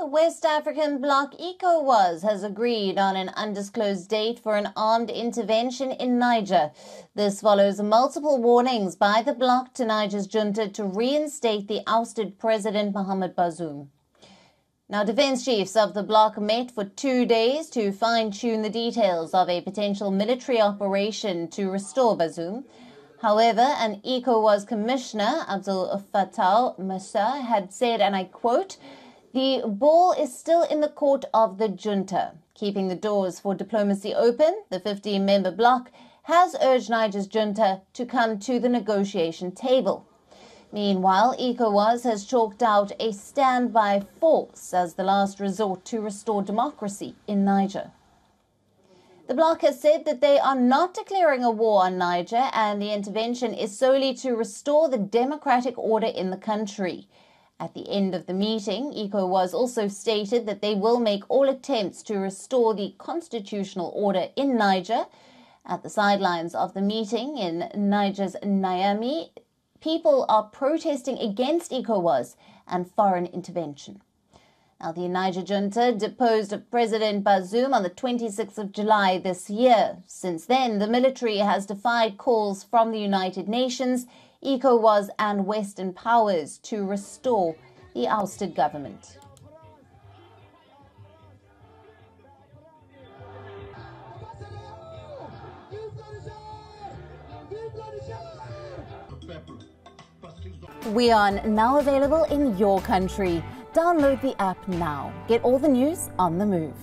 The West African bloc ECOWAS has agreed on an undisclosed date for an armed intervention in Niger. This follows multiple warnings by the bloc to Niger's junta to reinstate the ousted President Mohamed Bazoum. Now, defense chiefs of the bloc met for two days to fine tune the details of a potential military operation to restore Bazoum. However, an ECOWAS commissioner, Abdel-Fatau Musah, had said, and I quote, the ball is still in the court of the junta. Keeping the doors for diplomacy open, the 15 member bloc has urged Niger's junta to come to the negotiation table. Meanwhile, ECOWAS has chalked out a standby force as the last resort to restore democracy in Niger. The bloc has said that they are not declaring a war on Niger and the intervention is solely to restore the democratic order in the country. At the end of the meeting, ECOWAS also stated that they will make all attempts to restore the constitutional order in Niger. At the sidelines of the meeting in Niger's Niamey, people are protesting against ECOWAS and foreign intervention. Now, the Niger junta deposed President Bazoum on the 26th of July this year. Since then, the military has defied calls from the United Nations ECOWAS and Western powers to restore the ousted government. We are now available in your country. Download the app now. Get all the news on the move.